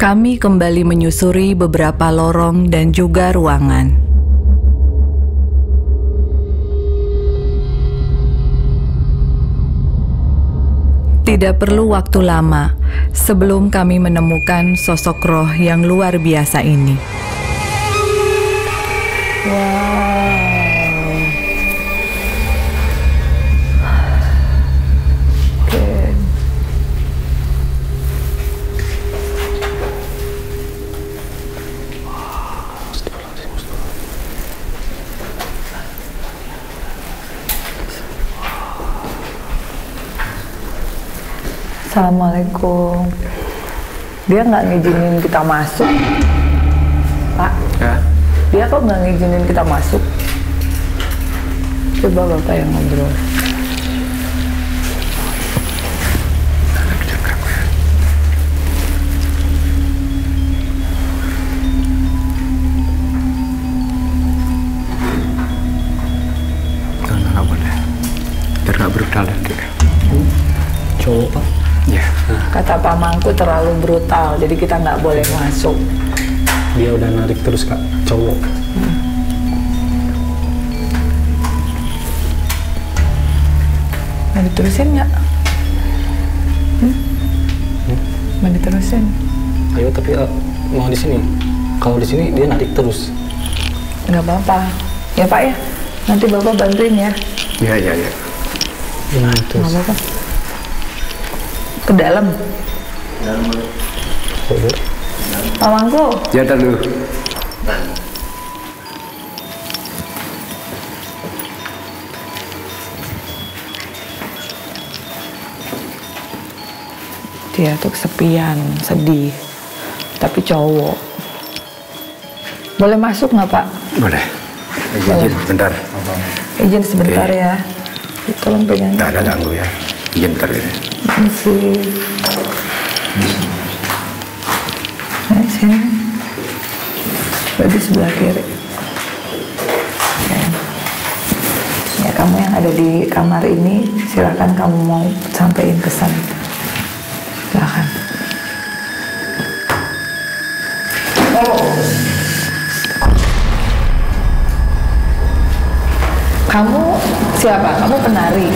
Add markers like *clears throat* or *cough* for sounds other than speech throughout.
Kami kembali menyusuri beberapa lorong dan juga ruangan. Tidak perlu waktu lama sebelum kami menemukan sosok roh yang luar biasa ini. Assalamualaikum. Dia nggak ngizinin kita masuk, Pak. Ya. Dia kok nggak ngizinin kita masuk? Coba bapak yang ngobrol. Kata Pak Mangku terlalu brutal, jadi kita nggak boleh masuk. dia udah narik terus kak cowok Mau diterusin nggak? Hmm? Mau diterusin? ayo tapi eh, mau di sini kalau di sini dia narik terus Nggak apa-apa. Ya Pak ya, nanti Bapak bantuin ya. Ya, ya, ya. nah terus Nggak apa-apa. Ke dalam. Mangku, Ya, dulu. dia tuh kesepian, sedih. Tapi cowok. Boleh masuk nggak Pak? Boleh. Izin, bentar. Izin sebentar Oke. ya. Tolong pegang. Nggak ada ganggu ya. Izin bentar ini. Nah, sini. Berarti sebelah kiri. Ya, kamu yang ada di kamar ini, silakan kamu mau sampaikan pesan. Silakan. Kamu siapa? Kamu penari.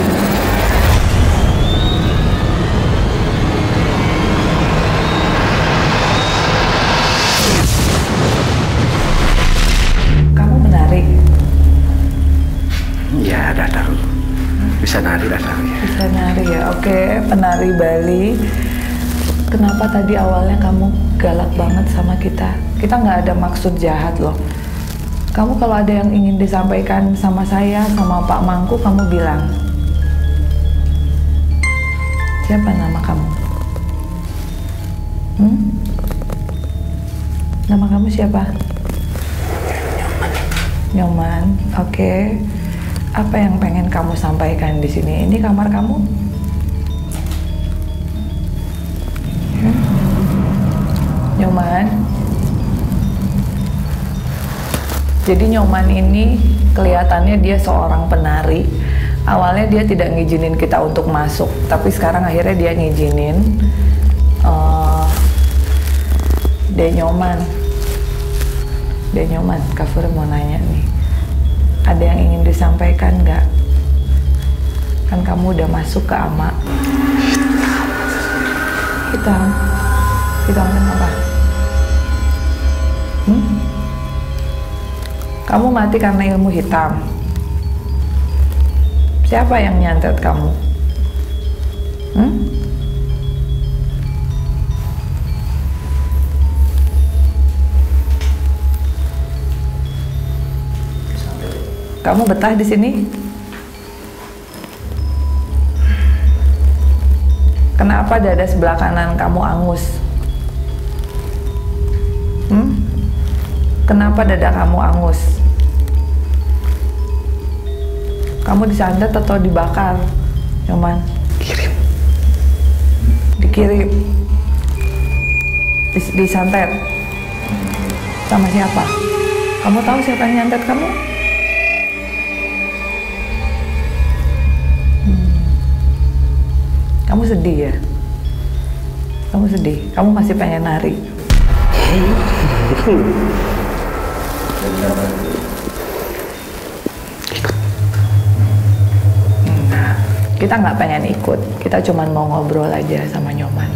Bisa nari, udah tahu ya. Bisa nari ya. Oke, penari Bali. Kenapa tadi awalnya kamu galak banget sama kita? Kita nggak ada maksud jahat loh. Kamu kalau ada yang ingin disampaikan sama saya, sama Pak Mangku, kamu bilang. Siapa nama kamu? Hmm? Nama kamu siapa? Nyoman. Oke. Apa yang pengen kamu sampaikan di sini? Ini kamar kamu? Hmm? Nyoman. Jadi Nyoman ini kelihatannya dia seorang penari. Awalnya dia tidak ngizinin kita untuk masuk, tapi sekarang akhirnya dia ngizinin. Eh, dia Nyoman. Dia Nyoman, mau nanya nih. Ada yang ingin disampaikan nggak? Kan kamu udah masuk ke ama. Hitam. Hitam kenapa? Hmm? Kamu mati karena ilmu hitam. Siapa yang nyantet kamu? Hmm? Kamu betah di sini? Kenapa dada sebelah kanan kamu angus? Hmm? Kenapa dada kamu angus? Kamu disantet atau dibakar? Nyoman? Kirim. Dikirim? Dis- disantet? Sama siapa? Kamu tahu siapa yang nyantet kamu? Kamu sedih ya? Kamu sedih? Kamu masih pengen nari? Enggak, kita nggak pengen ikut. Kita cuman mau ngobrol aja sama Nyoman.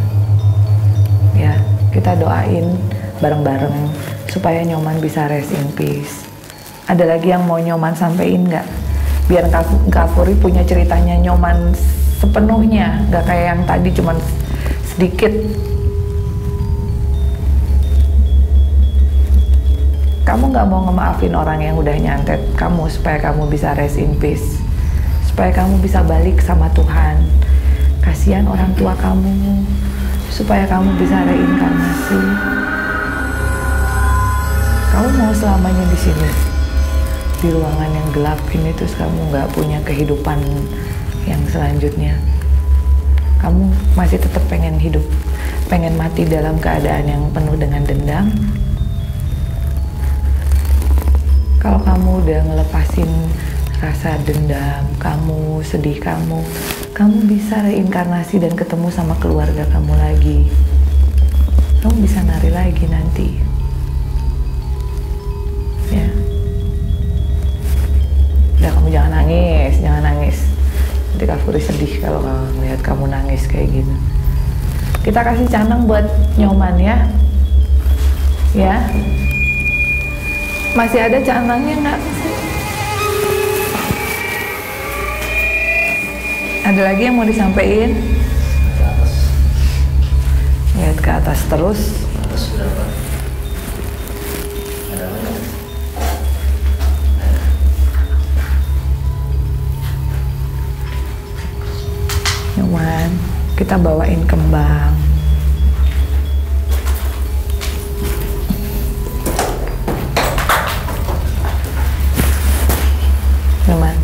Ya, kita doain bareng-bareng supaya Nyoman bisa rest in peace. Ada lagi yang mau Nyoman sampein nggak? Biar Kak Furi punya ceritanya Nyoman sepenuhnya, nggak kayak yang tadi cuman sedikit. Kamu nggak mau ngemaafin orang yang udah nyantet kamu supaya kamu bisa rest in peace, supaya kamu bisa balik sama Tuhan. Kasihan orang tua kamu, supaya kamu bisa reinkarnasi. Kamu mau selamanya di sini, di ruangan yang gelap ini terus kamu nggak punya kehidupan yang selanjutnya. Kamu masih tetap pengen hidup, pengen mati dalam keadaan yang penuh dengan dendam. Kalau kamu udah ngelepasin rasa dendam, kamu sedih kamu, kamu bisa reinkarnasi dan ketemu sama keluarga kamu lagi. Kamu bisa nari lagi nanti. Ya. Udah kamu jangan. Kak Furi sedih kalau ngeliat kamu nangis kayak gitu. Kita kasih canang buat nyoman ya. Ya. Masih ada canangnya nggak? Ada lagi yang mau disampaikan? Lihat ke atas terus. Kita bawain kembang. Nyoman,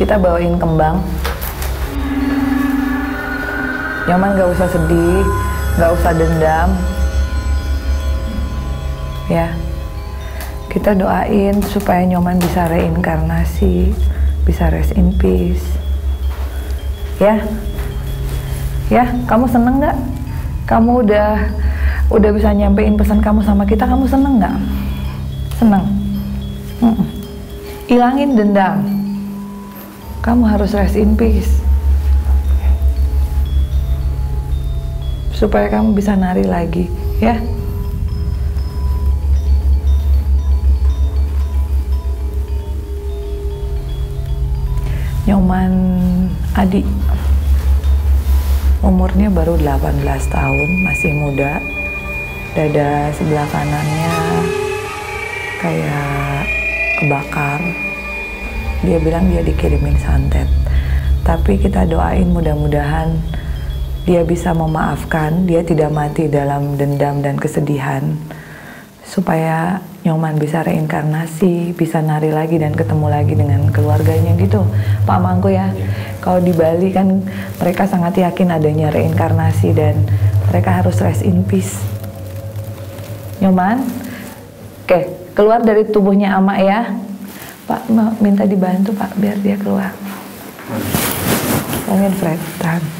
kita bawain kembang. Nyoman gak usah sedih, gak usah dendam. Ya, kita doain supaya Nyoman bisa reinkarnasi, bisa rest in peace. Ya, ya, kamu seneng nggak? Kamu udah udah bisa nyampein pesan kamu sama kita, kamu seneng nggak? Seneng. Mm-mm. Ilangin dendam. Kamu harus rest in peace. Supaya kamu bisa nari lagi, ya. Nyoman Adi umurnya baru 18 tahun, masih muda. Dada sebelah kanannya kayak kebakar. Dia bilang dia dikirimin santet. Tapi kita doain mudah-mudahan dia bisa memaafkan, dia tidak mati dalam dendam dan kesedihan. Supaya Nyoman bisa reinkarnasi, bisa nari lagi dan ketemu lagi dengan keluarganya gitu. Pak Mangko ya. Kalau di Bali kan mereka sangat yakin adanya reinkarnasi dan mereka harus rest in peace. Nyoman, oke keluar dari tubuhnya Ama ya. Pak minta dibantu Pak biar dia keluar. Tolongin Fred, tahan.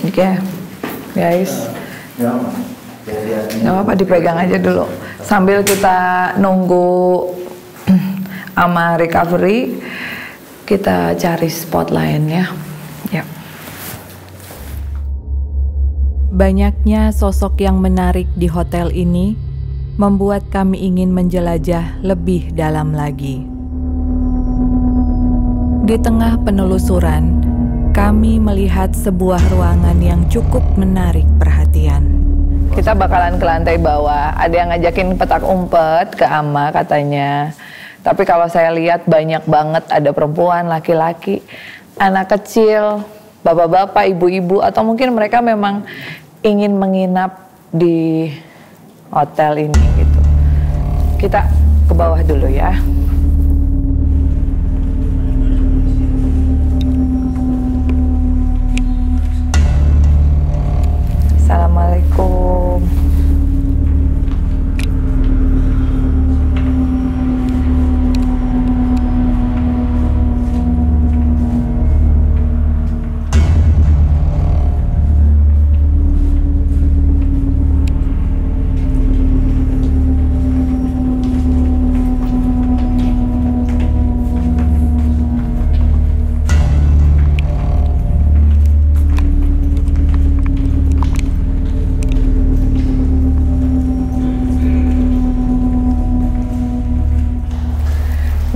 Oke, guys. Gak apa-apa dipegang aja dulu. Sambil kita nunggu *clears throat* ama recovery, kita cari spot lainnya. Ya. Banyaknya sosok yang menarik di hotel ini membuat kami ingin menjelajah lebih dalam lagi. Di tengah penelusuran, kami melihat sebuah ruangan yang cukup menarik perhatian. Kita bakalan ke lantai bawah. Ada yang ngajakin petak umpet ke Ama katanya. Tapi kalau saya lihat banyak banget ada perempuan, laki-laki, anak kecil, bapak-bapak, ibu-ibu, atau mungkin mereka memang ingin menginap di hotel ini gitu. Kita ke bawah dulu ya. Assalamualaikum.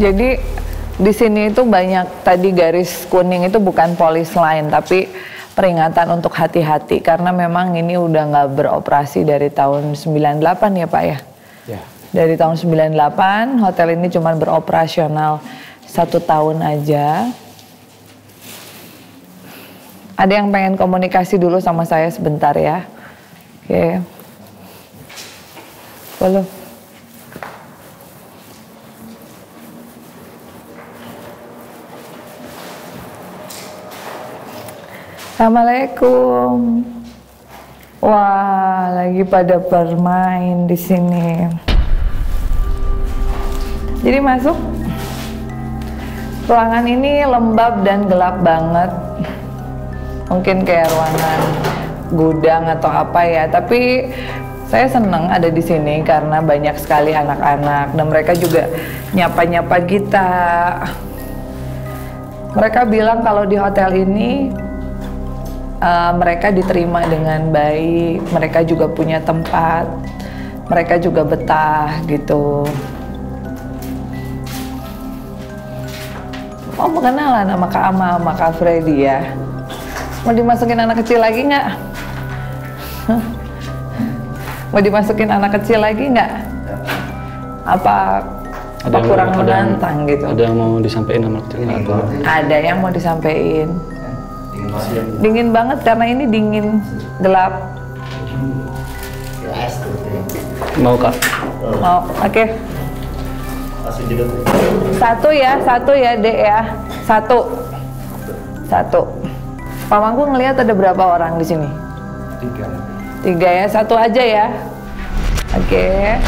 Jadi di sini itu banyak tadi garis kuning itu bukan polis lain tapi peringatan untuk hati-hati karena memang ini udah nggak beroperasi dari tahun 98 ya Pak ya. Ya. Dari tahun 98 hotel ini cuma beroperasional satu tahun aja. Ada yang pengen komunikasi dulu sama saya sebentar ya. Oke. Boleh. Assalamualaikum. Wah, lagi pada bermain di sini. Jadi masuk. Ruangan ini lembab dan gelap banget. Mungkin kayak ruangan gudang atau apa ya, tapi saya senang ada di sini karena banyak sekali anak-anak dan mereka juga nyapa-nyapa kita. Mereka bilang kalau di hotel ini uh, mereka diterima dengan baik, mereka juga punya tempat, mereka juga betah gitu. Oh mau kenalan sama Kak Ama, sama Kak Freddy ya? Mau dimasukin anak kecil lagi nggak? Mau dimasukin anak kecil lagi nggak? Apa apa yang kurang mau- ada yang- menantang gitu? Ada yang mau disampaikan sama kecil nggak? Ada yang mau disampaikan. Dingin banget karena ini dingin gelap. mau kak? Oh, oke. Satu ya, satu ya, Dek ya. Satu. Satu. Pak Mangku ngelihat ada berapa orang di sini? Tiga. Tiga ya, satu aja ya. Oke.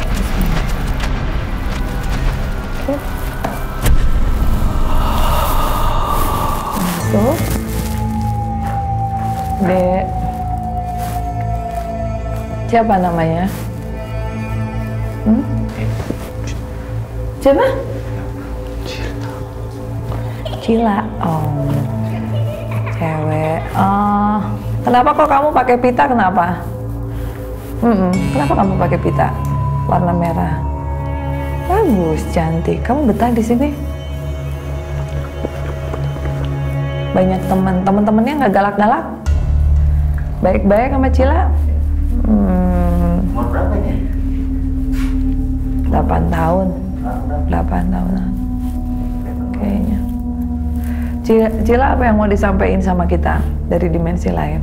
Oke. Masuk. Dek. Siapa namanya? Hmm? Siapa? Cila. Oh. Cewek. Oh. Kenapa kok kamu pakai pita? Kenapa? Mm-mm. Kenapa kamu pakai pita? Warna merah. Bagus, cantik. Kamu betah di sini? Banyak teman. Teman-temannya nggak galak-galak? Baik-baik sama Cila? Hmm, Umur berapa nih? 8 tahun. 8 tahun. Kayaknya. Cila, Cila apa yang mau disampaikan sama kita dari dimensi lain?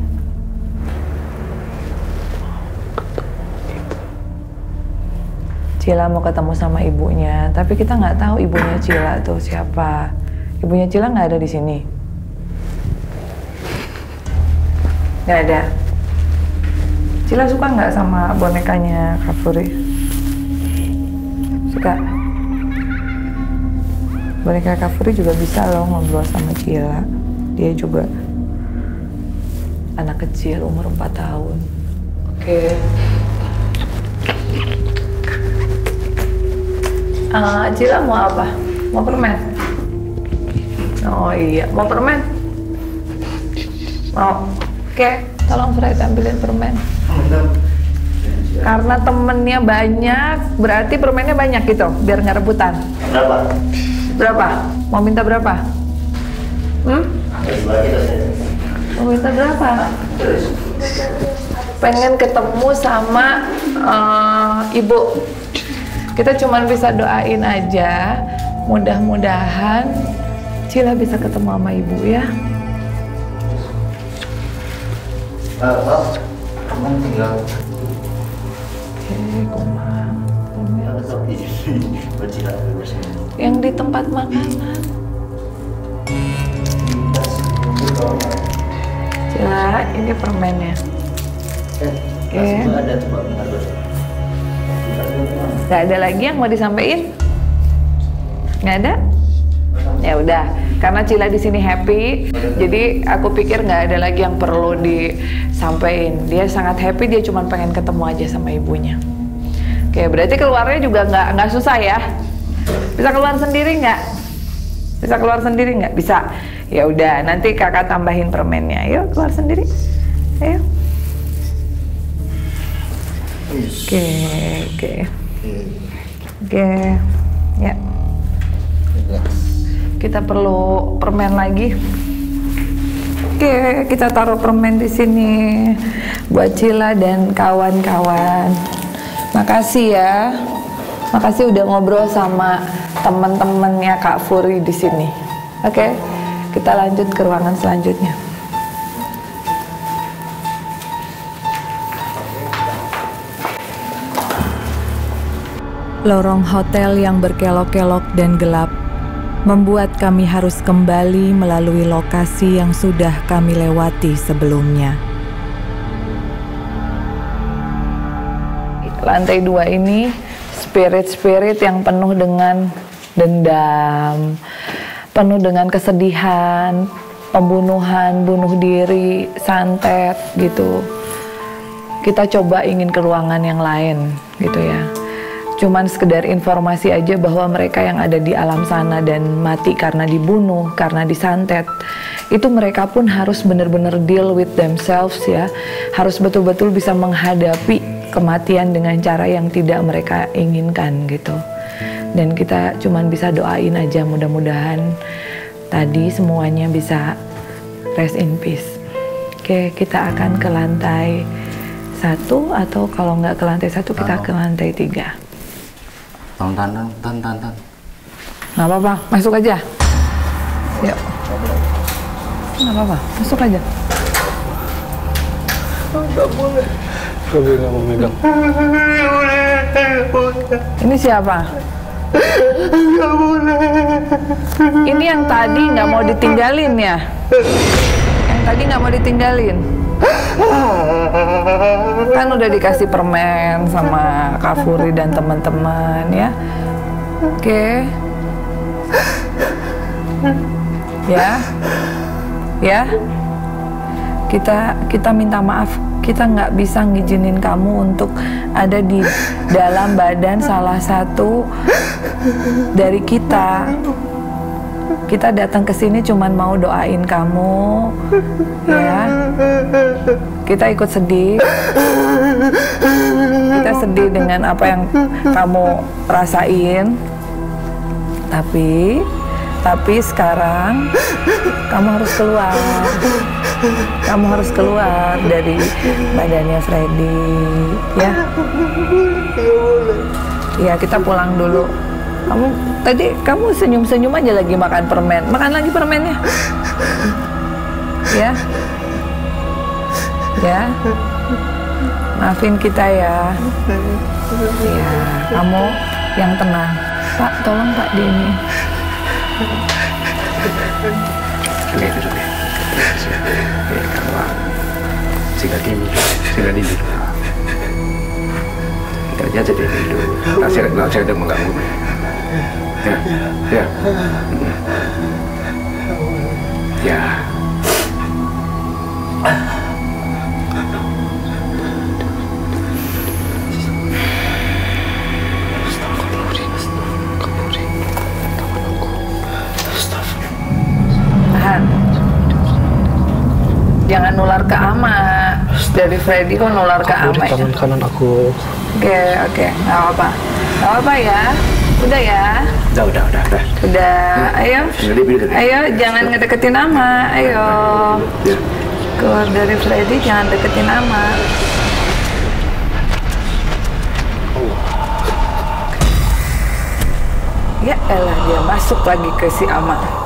Cila mau ketemu sama ibunya, tapi kita nggak tahu ibunya Cila tuh siapa. Ibunya Cila nggak ada di sini. Nggak ada. Cila suka nggak sama bonekanya Kafuri? Suka. Boneka Kafuri juga bisa loh ngobrol sama Cila. Dia juga anak kecil umur 4 tahun. Oke. Ah, Cila mau apa? Mau permen? Oh iya, mau permen? Mau. Oke, tolong Fred ambilin permen. Karena temennya banyak, berarti permennya banyak gitu, biar nggak rebutan. Berapa? Berapa? Mau minta berapa? Hmm? Mau minta berapa? Pengen ketemu sama eh, ibu. Kita cuma bisa doain aja. Mudah-mudahan Cila bisa ketemu sama ibu ya. Tinggal. Yang di tempat makanan. Cila, ini permennya. Oke. Gak ada lagi yang mau disampaikan? Nggak ada? Ya udah, karena Cila di sini happy, jadi aku pikir nggak ada lagi yang perlu disampaikan. Dia sangat happy, dia cuma pengen ketemu aja sama ibunya. Oke, berarti keluarnya juga nggak nggak susah ya? Bisa keluar sendiri nggak? Bisa keluar sendiri nggak? Bisa. Ya udah, nanti kakak tambahin permennya. Yuk keluar sendiri. Ayo. Oke, oke. Oke. Ya. Kita perlu permen lagi. Oke, kita taruh permen di sini buat Cila dan kawan-kawan. Makasih ya. Makasih udah ngobrol sama teman-temannya Kak Furi di sini. Oke, kita lanjut ke ruangan selanjutnya. Lorong hotel yang berkelok-kelok dan gelap membuat kami harus kembali melalui lokasi yang sudah kami lewati sebelumnya. Lantai dua ini spirit-spirit yang penuh dengan dendam, penuh dengan kesedihan, pembunuhan, bunuh diri, santet gitu. Kita coba ingin ke ruangan yang lain gitu ya. Cuman sekedar informasi aja bahwa mereka yang ada di alam sana dan mati karena dibunuh, karena disantet, itu mereka pun harus benar-benar deal with themselves ya. Harus betul-betul bisa menghadapi kematian dengan cara yang tidak mereka inginkan gitu. Dan kita cuman bisa doain aja mudah-mudahan tadi semuanya bisa rest in peace. Oke, kita akan ke lantai satu atau kalau nggak ke lantai satu kita ke lantai tiga. Tan tan tan tan tan tan. Nggak apa-apa, masuk aja. Yuk. Nggak apa-apa, masuk aja. Kalau nggak mau megang. Ini siapa? Ini yang tadi nggak mau ditinggalin ya? Yang tadi nggak mau ditinggalin. Kan udah dikasih permen sama Kak Furi dan teman-teman ya. Oke. Ya. Ya. Kita kita minta maaf. Kita nggak bisa ngizinin kamu untuk ada di dalam badan salah satu dari kita. Kita datang ke sini cuman mau doain kamu, ya. Kita ikut sedih. Kita sedih dengan apa yang kamu rasain. Tapi, tapi sekarang kamu harus keluar. Kamu harus keluar dari badannya Freddy, ya. Iya, kita pulang dulu. Kamu tadi kamu senyum-senyum aja lagi makan permen. Makan lagi permennya. Ya. Ya. Maafin kita ya. Ya, kamu yang tenang. Pak, tolong Pak Denny. Oke, duduk ya. Oke, kamu sila tidur, sila tidur. Kita aja jadi saya nggak saya udah mengganggu. Ya, ya. Ya. Jangan nular ke Ama. Dari Freddy kok nular ke di Ama ya? tangan kanan aku. Oke, oke. Nggak apa-apa. Nggak apa-apa ya. Udah ya. Udah, udah, udah, udah. Udah. Ayo. Udah, udah. Ayo, jangan ngedeketin Ama. Ayo. Ya. Keluar dari Freddy, jangan deketin Ama. Ya elah dia masuk lagi ke si Ama.